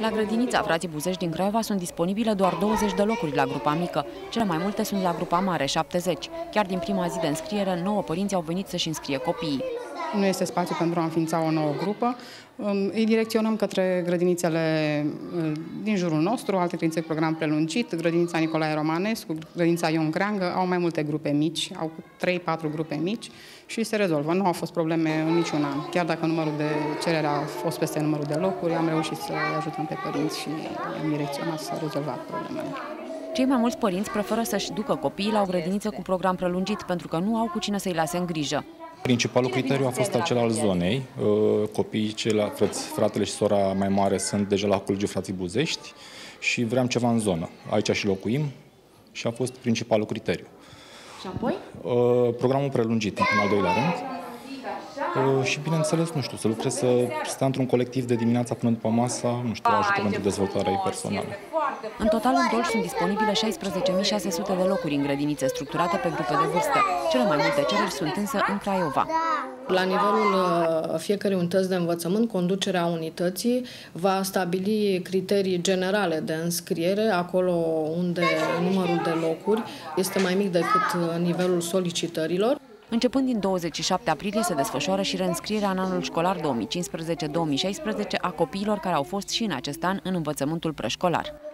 La grădinița Frații Buzești din Craiova sunt disponibile doar 20 de locuri la grupa mică. Cele mai multe sunt la grupa mare, 70. Chiar din prima zi de înscriere, 9 părinți au venit să-și înscrie copiii. Nu este spațiu pentru a înființa o nouă grupă. Îi direcționăm către grădinițele uh, din jurul nostru, alte grădinițe cu program prelungit, grădinița Nicolae Romanescu, grădinița Ion Creangă, au mai multe grupe mici, au 3-4 grupe mici și se rezolvă. Nu au fost probleme în niciun an. Chiar dacă numărul de cerere a fost peste numărul de locuri, am reușit să ajutăm pe părinți și am direcționat să rezolvat problemele. Cei mai mulți părinți preferă să-și ducă copiii la o grădiniță cu program prelungit pentru că nu au cu cine să-i lase în grijă. Principalul criteriu a fost acela al zonei. Uh, copiii, fratele și sora mai mare sunt deja la Colegiul Frații Buzești și vreau ceva în zonă. Aici și locuim și a fost principalul criteriu. Și apoi? Uh, programul prelungit, în al doilea rând. Uh, și bineînțeles, nu știu, să lucrez, să stea într-un colectiv de dimineața până după masa, nu știu, ajută pentru dezvoltarea ei personală. În total, în Dolj sunt disponibile 16.600 de locuri în grădinițe structurate pe grupe de vârstă. Cele mai multe cereri sunt însă în Craiova. La nivelul uh, fiecărui unități de învățământ, conducerea unității va stabili criterii generale de înscriere, acolo unde numărul de locuri este mai mic decât uh, nivelul solicitărilor. Începând din 27 aprilie se desfășoară și reînscrierea în anul școlar 2015-2016 a copiilor care au fost și în acest an în învățământul preșcolar.